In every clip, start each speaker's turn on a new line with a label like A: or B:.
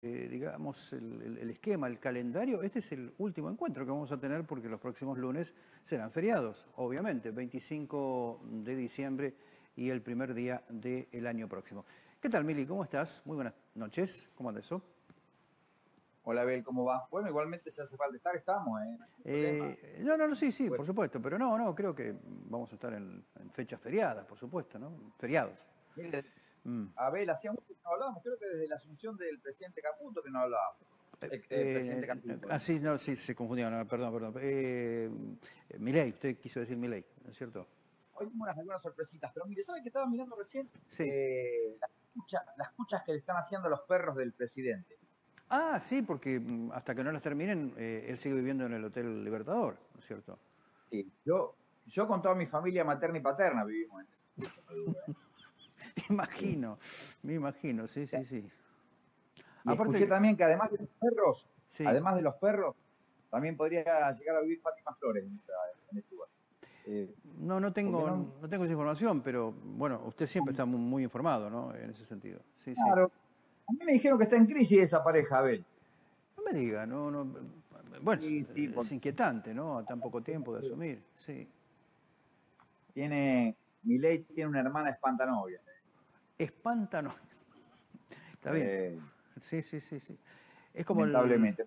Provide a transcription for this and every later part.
A: eh, digamos, el, el, esquema, el calendario, este es el último encuentro que vamos a tener porque los próximos lunes serán feriados, obviamente, 25 de diciembre y el primer día del año próximo. ¿Qué tal, Mili? ¿Cómo estás? Muy buenas noches. ¿Cómo anda eso?
B: Hola, Abel, ¿cómo va? Bueno, igualmente si hace falta estar, estamos, ¿eh?
A: eh no, no, no, sí, sí, por supuesto, pero no, no, creo que vamos a estar en, fechas feriadas, por supuesto, ¿no? Feriados.
B: Mire, mm. Abel, hacía mucho que no hablábamos, creo que desde la asunción del presidente Caputo que no hablábamos.
A: Eh, eh, ah, sí, no, sí, se confundió, no, perdón, perdón. Eh, Milei, usted quiso decir Milei, ¿no es cierto?
B: Hoy tenemos algunas sorpresitas, pero mire, ¿sabe que estaba mirando recién?
A: Sí.
B: Eh, las escuchas que le están haciendo los perros del presidente.
A: Ah, sí, porque mm, hasta que no las terminen, eh, él sigue viviendo en el Hotel Libertador, ¿no es cierto?
B: Sí, yo, yo con toda mi familia materna y paterna vivimos en ese
A: imagino, me imagino, sí, sí, sí.
B: Y Aparte también que además de los perros, además de los perros, también podría llegar a vivir Fátima Flores en, en ese lugar.
A: Eh, no, no tengo, no? tengo esa información, pero bueno, usted siempre está muy, informado, ¿no? En ese sentido. Sí,
B: claro. A mí me dijeron que está en crisis esa pareja, Abel.
A: No me diga, no, no. Bueno, es inquietante, ¿no? A tan poco tiempo de asumir, sí.
B: Tiene, ley tiene una hermana espantanovia.
A: Espantanovia. Está bien. Eh, sí, sí, sí, sí. Es como
B: lamentablemente.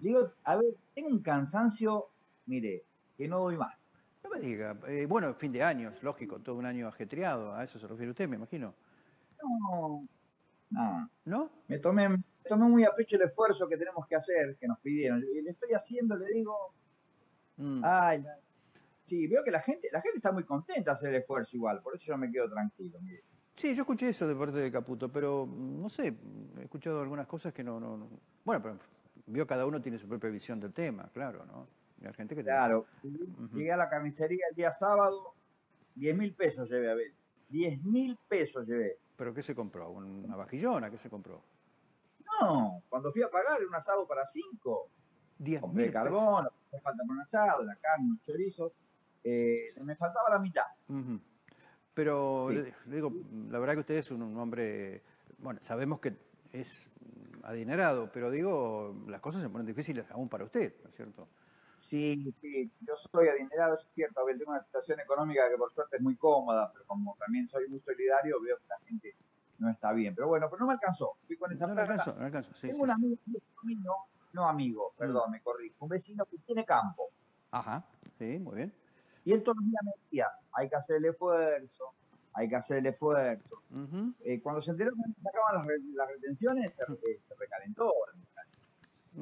B: Digo, a ver, tengo un cansancio, mire, que no doy más.
A: No me diga. Eh, bueno, fin de año, es lógico, todo un año ajetreado. ¿A eso se refiere usted, me imagino?
B: No, no. ¿No? Me tomé, tomé muy a pecho el esfuerzo que tenemos que hacer, que nos pidieron. Y le estoy haciendo, le digo. Mm. Ay, sí, veo que la gente, la gente está muy contenta de hacer el esfuerzo igual, por eso yo me quedo tranquilo.
A: Sí, yo escuché eso de parte de Caputo, pero mm, no sé, he escuchado algunas cosas que no, no, no. Bueno, pero vio cada uno tiene su propia visión del tema, claro, ¿no?
B: gente que claro, llegué a la carnicería el día sábado, 10 mil pesos llevé a ver. 10 mil pesos llevé.
A: ¿Pero qué se compró? ¿Una vajillona? ¿Qué se compró?
B: No, cuando fui a pagar un asado para 5. 10 Compré carbón, me falta un asado, la carne, un chorizo. Eh, me faltaba la mitad.
A: Pero le, digo, la verdad que usted es un hombre, bueno, sabemos que es adinerado, pero digo, las cosas se ponen difíciles aún para usted, ¿no es cierto?
B: Sí, sí, yo soy adinerado, es cierto, tengo una situación económica que por suerte es muy cómoda, pero como también soy muy solidario, veo que la gente no está bien. Pero bueno, pero no me alcanzó. Fui con esa
A: no, no alcanzó, no alcanzó. Sí,
B: tengo un amigo, un vecino, no amigo, mm. perdón, me corrijo, un vecino que tiene campo.
A: Ajá, sí, muy bien.
B: Y los días me decía, hay que hacer el esfuerzo, hay que hacer el esfuerzo. Eh, cuando se enteró que sacaban las, las retenciones, se, se recalentó.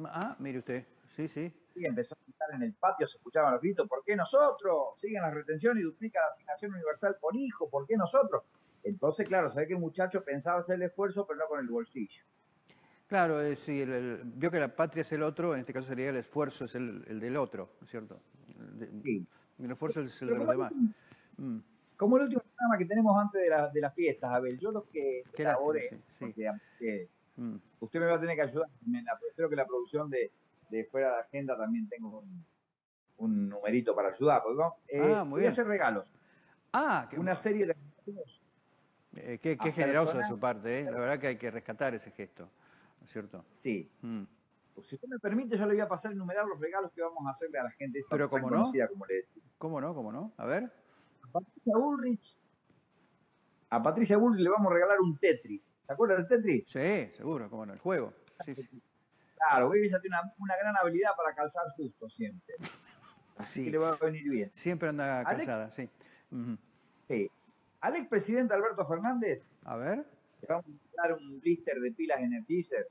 A: Ah, mire usted, sí, sí
B: y empezó a gritar en el patio, se escuchaban los gritos, ¿por qué nosotros? Siguen la retención y duplica la asignación universal por hijo, ¿por qué nosotros? Entonces, claro, se ve que el muchacho pensaba hacer el esfuerzo, pero no con el bolsillo.
A: Claro, es decir, vio que la patria es el otro, en este caso sería el esfuerzo es el, del otro, ¿no es cierto? Sí. El esfuerzo es el de los demás.
B: Mm. Como el último programa que tenemos antes de, de las fiestas, Abel, yo lo que elaboré, sí, mm. usted me va a tener que ayudar, espero que la producción de, de fuera de agenda también tengo un, numerito para ayudar. ¿no? Eh, ah, muy voy a hacer regalos.
A: Ah,
B: una serie de
A: eh, qué, generoso de su parte, ¿eh? la verdad que hay que rescatar ese gesto, ¿no es cierto?
B: Sí. Mm. Pues si usted me permite, yo le voy a pasar a enumerar los regalos que vamos a hacerle a la gente. Esta
A: Pero cómo no, como le ¿cómo no, cómo no? A ver.
B: A Patricia Bullrich, a Patricia Bullrich le vamos a regalar un Tetris. ¿Se acuerda del Tetris?
A: Sí, seguro, como no, el juego. Sí, sí.
B: Claro, ella tiene una, gran habilidad para calzar justo siempre.
A: sí. le va a venir bien. Siempre anda calzada, sí.
B: Sí. Al expresidente Alberto Fernández.
A: A ver.
B: Le vamos a dar un blister de pilas Energizer.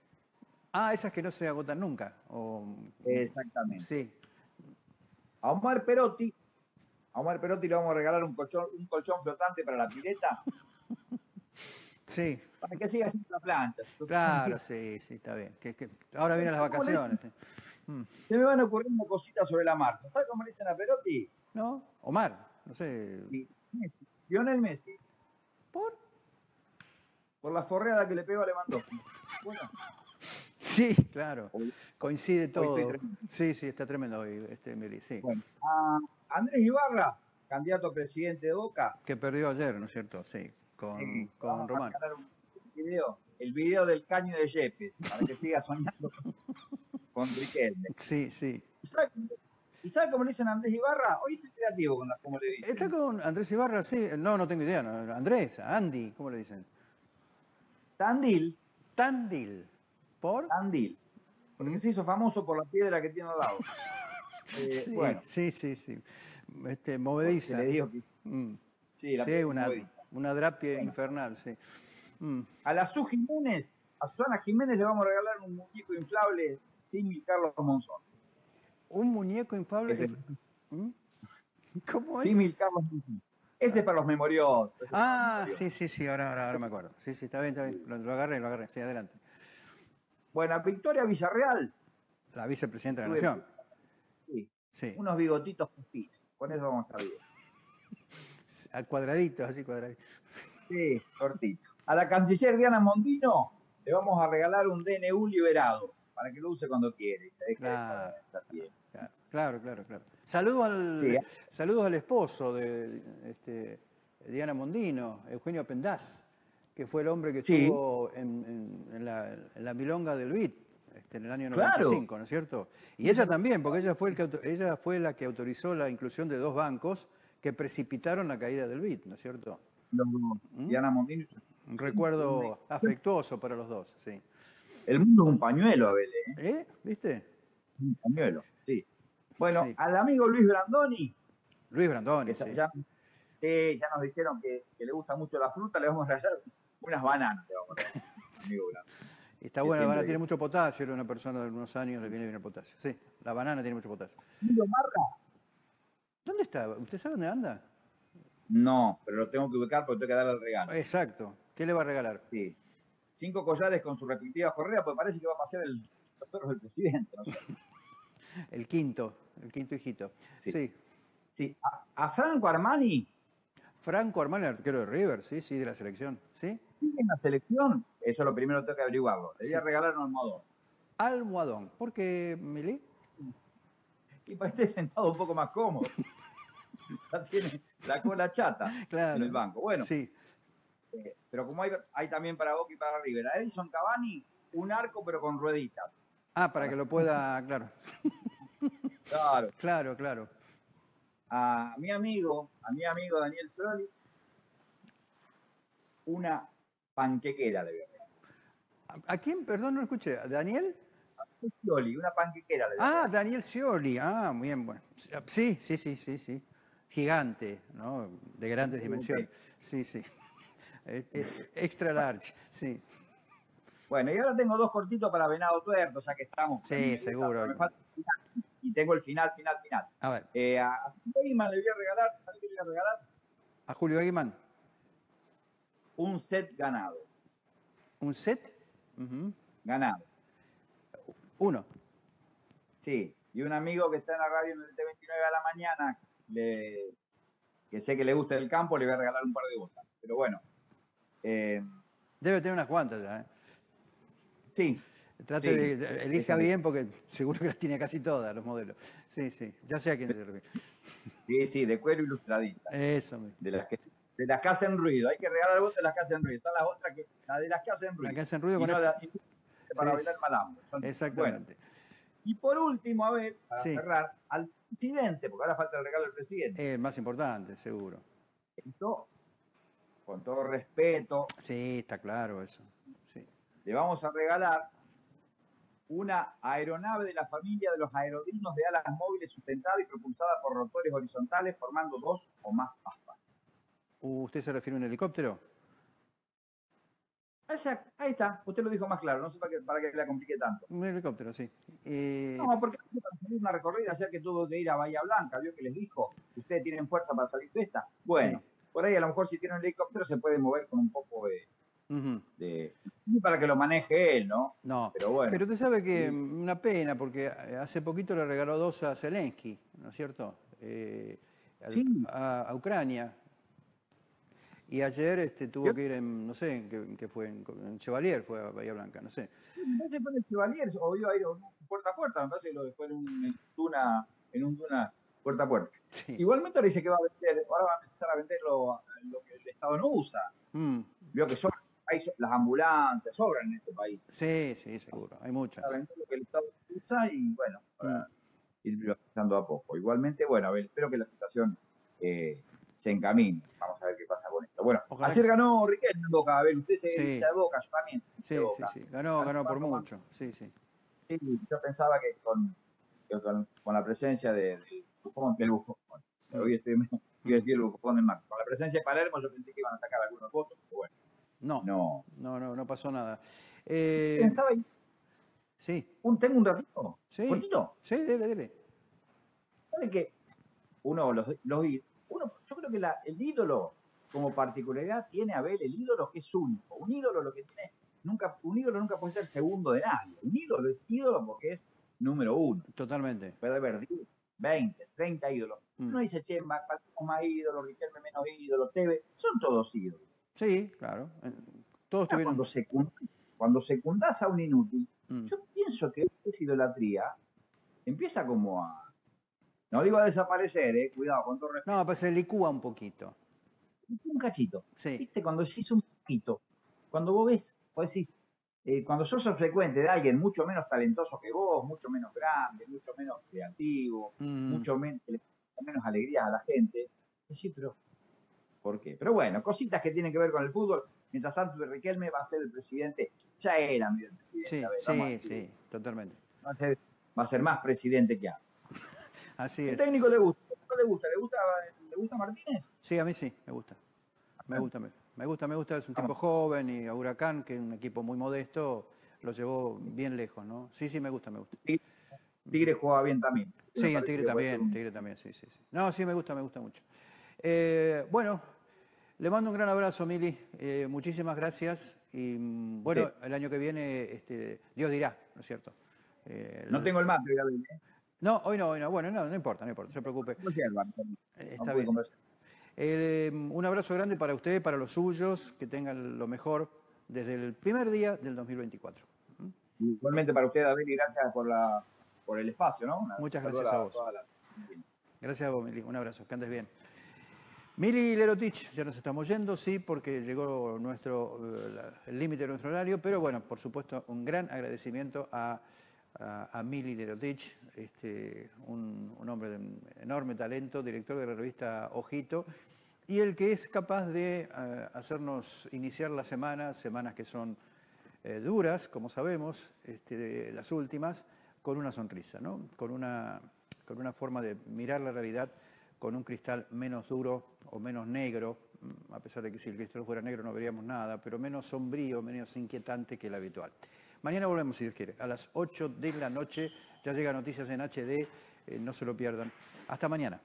A: Ah, esas que no se agotan nunca.
B: Exactamente.
A: Sí.
B: A Omar Perotti. A Omar Perotti le vamos a regalar un colchón, un colchón flotante para la pileta.
A: Sí.
B: Para que siga haciendo la plancha.
A: Claro, sí, sí, está bien. ahora vienen las vacaciones.
B: Se me van ocurriendo cositas sobre la marcha. ¿Sabes cómo le dicen a Perotti?
A: No, Omar, no sé.
B: Messi. Lionel Messi.
A: ¿Por?
B: Por la forreada que le pegó a Lewandowski. Bueno.
A: Sí, claro. Coincide todo. Sí, sí, está tremendo hoy, este sí.
B: Bueno, a Andrés Ibarra, candidato a presidente de Boca.
A: Que perdió ayer, ¿no es cierto? Sí con, con Román.
B: un video el video del caño de Yepes, para que siga soñando con, Riquelme.
A: Sí, sí.
B: ¿Y sabe, cómo le dicen a Andrés Ibarra? Hoy estoy creativo con cómo le dicen.
A: ¿Está con Andrés Ibarra? Sí. No, no tengo idea. Andrés, Andy, ¿cómo le dicen?
B: Tandil.
A: Tandil. ¿Por?
B: Tandil. Porque se hizo famoso por la piedra que tiene al lado.
A: Eh, sí, sí, sí, sí. Este, movediza.
B: Le digo que... Mm.
A: Sí, la una, una drapia infernal, sí.
B: Mm. A la Su Jiménez, a Susana Jiménez le vamos a regalar un muñeco inflable sin Carlos Monzón.
A: ¿Un muñeco inflable? ¿Mm?
B: ¿Cómo es? Simil Carlos Monzón. Ese es para los memorios.
A: Ah, sí, sí, sí, ahora, ahora, me acuerdo. Sí, sí, está bien, está bien. Lo, agarré, lo agarré. Sí, adelante.
B: Bueno, Victoria Villarreal.
A: La vicepresidenta de la Nación.
B: Sí. sí. Unos bigotitos postizos. Con eso vamos a estar bien.
A: A cuadraditos, así cuadraditos.
B: Sí, cortito. A la canciller Diana Mondino le vamos a regalar un DNU liberado para que lo use cuando quiere.
A: claro, claro, claro, claro, Saludos al, saludos al esposo de este, Diana Mondino, Eugenio Pendaz, que fue el hombre que estuvo en, la, milonga del BIT este, en el año 95, ¿no es cierto? Y ella también, porque ella fue, el que, ella fue la que autorizó la inclusión de dos bancos que precipitaron la caída del BIT, ¿no es cierto?
B: ¿Mm? Diana Mondino
A: un recuerdo afectuoso para los dos, sí.
B: El mundo es un pañuelo, Abel.
A: ¿eh? ¿Eh? ¿Viste?
B: Un pañuelo, sí. Bueno, al amigo Luis Brandoni.
A: Luis Brandoni, sí.
B: Ya, ya, nos dijeron que, le gusta mucho la fruta, le vamos a regalar unas bananas. Le vamos a amigo
A: Está buena, la banana tiene mucho potasio, era una persona de unos años le viene bien el potasio. Sí, la banana tiene mucho potasio.
B: Marra.
A: ¿Dónde está? ¿Usted sabe dónde anda?
B: No, pero lo tengo que ubicar porque tengo que darle el regalo.
A: Exacto. ¿Qué le va a regalar?
B: Sí. Cinco collares con su respectiva correa, porque parece que va a pasar el doctor del presidente.
A: el quinto, el quinto hijito. Sí.
B: Sí. A, Franco Armani.
A: Franco Armani, arquero de River, sí, sí, de la selección. ¿Sí?
B: ¿Sí en la selección? Eso es lo primero que tengo que averiguarlo. Le voy a regalar un almohadón.
A: Almohadón. ¿Por qué, Mili?
B: Y para esté sentado un poco más cómodo. ya tiene la cola chata en el banco. Bueno,
A: sí.
B: Eh, pero como hay, hay, también para Boca y para River, a Edison Cavani un arco pero con rueditas.
A: Ah, para que lo pueda, claro.
B: Claro.
A: Claro, claro.
B: A mi amigo, a mi amigo Daniel Scioli, una panquequera le voy
A: a ¿A quién? Perdón, no escuché. ¿A ¿Daniel?
B: Scioli, una panquequera le
A: Ah, Daniel Scioli. Ah, muy bien, bueno. Sí, sí, sí, sí, sí. Gigante, ¿no? De grandes dimensiones. Sí, sí. Extra large, sí.
B: Bueno, y ahora tengo dos cortitos para Venado Tuerto, ya que estamos.
A: Sí, seguro.
B: y tengo el final, final, final.
A: A ver.
B: Eh, a Julio Eguiman le voy a regalar, ¿sabes qué le voy a regalar?
A: ¿A Julio Eguiman?
B: Un set ganado.
A: ¿Un set?
B: Ganado.
A: Uno.
B: Sí, y un amigo que está en la radio en el T29 a la mañana, que sé que le gusta el campo, le voy a regalar un par de botas. Pero bueno,
A: eh, Debe tener unas cuantas ya, ¿eh?
B: Sí.
A: Trate de, elija bien porque seguro que las tiene casi todas los modelos. Sí, sí, ya sé a quién se refiere.
B: Sí, sí, de cuero ilustradita.
A: Eso
B: De las que de las que hacen ruido. Hay que regalar botas de las que hacen ruido. Están las otras que, las de las que hacen ruido.
A: Las que hacen ruido
B: con para bailar malambo.
A: Exactamente.
B: Y por último, a ver, para cerrar, al presidente, porque ahora falta el regalo del presidente.
A: El más importante, seguro.
B: Esto con todo respeto.
A: Sí, está claro eso.
B: Le vamos a regalar una aeronave de la familia de los aerodinos de alas móviles sustentada y propulsada por rotores horizontales formando dos o más.
A: ¿Usted se refiere a un helicóptero?
B: Ahí está, usted lo dijo más claro, no sé para qué, para que la complique tanto.
A: Un helicóptero, sí.
B: Eh, no, porque para salir una recorrida, hacer que tuvo que ir a Bahía Blanca, vio que les dijo, ustedes tienen fuerza para salir de esta. Bueno, por ahí a lo mejor si tiene un helicóptero se puede mover con un poco de, para que lo maneje él, ¿no?
A: No, pero bueno. Pero usted sabe que una pena, porque hace poquito le regaló dos a Zelensky, ¿no es cierto? Eh, a, Ucrania. Y ayer este, tuvo que ir en, no sé, en qué fue, en, Chevalier, fue a Bahía Blanca, no sé.
B: No se fue en Chevalier, o iba a ir puerta a puerta, me parece que lo dejó en un Duna, en un Duna puerta a puerta. Igualmente ahora dice que va a vender, ahora va a empezar a vender lo, que el Estado no usa. Mm. Vio que son hay, las ambulancias sobran en este país.
A: Sí, sí, seguro, hay muchas.
B: que el Estado usa y bueno, para mm. ir privatizando a poco. Igualmente, bueno, a ver, espero que la situación eh, se encamine. Vamos a ver qué pasa con esto. Bueno, ayer ganó Riquelme en Boca, a ver, usted se sí. de Boca, yo también.
A: Sí, sí, sí, ganó, ganó por mucho, sí, sí.
B: Sí, yo pensaba que con, con, la presencia de, de Bufón, el Bufón, hoy estoy iba a decir el Bufón del Con la presencia de Palermo yo pensé que iban a sacar algunos votos, pero bueno.
A: No, no, no, no, no pasó nada. Eh,
B: pensaba
A: Sí.
B: Un, tengo un ratito. Sí. ¿Cortito?
A: Sí, dele, dele.
B: ¿Sabe que uno, los, creo que la, el ídolo como particularidad tiene a ver el ídolo que es único. Un ídolo lo que tiene, nunca, un ídolo nunca puede ser segundo de nadie. Un ídolo es ídolo porque es número uno.
A: Totalmente.
B: Puede haber 20, 30 ídolos. Mm. Uno dice, che, más, más ídolos, Riquelme menos ídolos, TV, son todos ídolos.
A: Sí, claro. Todos
B: tuvieron... cuando, cuando secundas a un inútil, mm. yo pienso que esa idolatría empieza como a no digo a desaparecer, eh, cuidado, con todo respeto.
A: No, pues se licúa un poquito.
B: Un cachito. Sí. ¿Viste? Cuando decís un poquito, cuando vos ves, vos decís, eh, cuando sos frecuente de alguien mucho menos talentoso que vos, mucho menos grande, mucho menos creativo, mm. mucho menos, menos alegría a la gente, decís, pero ¿por qué? Pero bueno, cositas que tienen que ver con el fútbol. Mientras tanto, Riquelme va a ser el presidente, ya era el presidente.
A: Sí, sí, sí, totalmente.
B: Va a, ser, va a ser más presidente que antes.
A: Así
B: ¿Qué técnico le gusta? ¿No le gusta? ¿Le gusta, le gusta Martínez?
A: Sí, a mí sí, me gusta. Me gusta, me, gusta, me gusta. Es un tipo joven y a Huracán, que es un equipo muy modesto, lo llevó bien lejos, ¿no? Sí, sí, me gusta, me gusta.
B: Tigre jugaba bien también.
A: Sí, el Tigre también, Tigre también, sí, sí, sí. No, sí, me gusta, me gusta mucho. Eh, bueno, le mando un gran abrazo, Mili. Eh, muchísimas gracias. Y mm, bueno, el año que viene, este, Dios dirá, ¿no es cierto?
B: Eh, no tengo el mate, ¿eh?
A: No, hoy no, hoy no. Bueno, no, no importa, no importa, no se preocupe. Eh, está bien. Eh, un abrazo grande para usted, para los suyos, que tengan lo mejor desde el primer día del 2024.
B: Igualmente para usted, David, y gracias por, la, por el espacio, ¿no?
A: Muchas gracias a, vos. Gracias a vos, Mili. Un abrazo, que andes bien. Mili Lerotich, ya nos estamos yendo, sí, porque llegó nuestro, eh, el límite de nuestro horario, pero bueno, por supuesto, un gran agradecimiento a a, Mili Lerotich, este, un, hombre de enorme talento, director de la revista Ojito, y el que es capaz de eh, hacernos iniciar la semana, semanas que son eh, duras, como sabemos, este, las últimas, con una sonrisa, ¿no? con, una, con una forma de mirar la realidad con un cristal menos duro o menos negro, a pesar de que si el cristal fuera negro no veríamos nada, pero menos sombrío, menos inquietante que el habitual. Mañana volvemos, si Dios quiere, a las 8 de la noche. Ya llega Noticias en HD, eh, no se lo pierdan. Hasta mañana.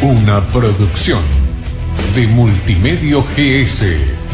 C: Una producción de Multimedio GS.